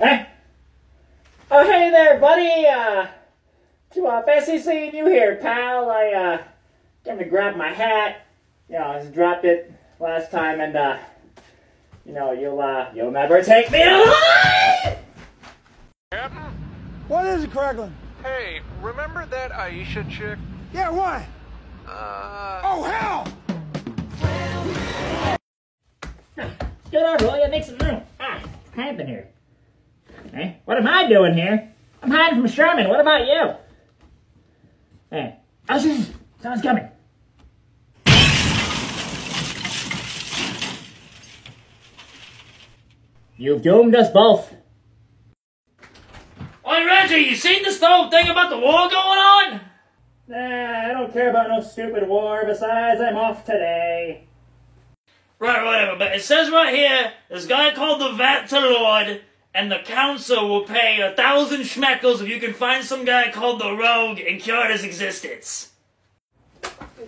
Hey. Oh, hey there, buddy. Uh, to uh, fancy seeing you here, pal. I uh, came to grab my hat. You know, I just dropped it last time, and uh, you know, you'll uh, you'll never take me alive. Captain? What is it, Craiglin? Hey, remember that Aisha chick? Yeah, what? Uh, Oh, hell! Get over, will you? Make some room. Ah, what's happening here? Hey, what am I doing here? I'm hiding from Sherman. What about you? Hey, oh, shh, shh, someone's coming. You've doomed us both. Hey Reggie, you seen this whole thing about the war going on? Nah, I don't care about no stupid war. Besides, I'm off today. Right, whatever, but it says right here, this guy called the Vat to Lord, and the council will pay a thousand schmeckles if you can find some guy called the Rogue and cure his existence.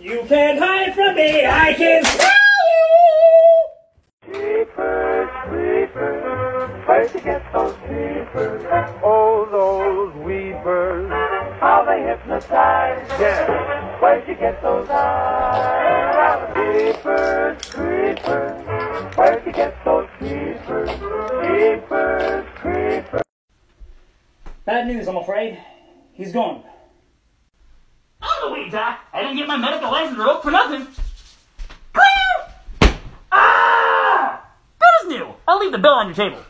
You can't hide from me. I can smell you. Creepers, creepers, you get those creepers? Oh, those weepers, how they hypnotize. Yeah, where'd you get those eyes? Creepers, creepers, where'd you Bad news, I'm afraid. He's gone. Oh, wait, Doc. I didn't get my medical license revoked for nothing. Clear! Ah! Good as new. I'll leave the bill on your table.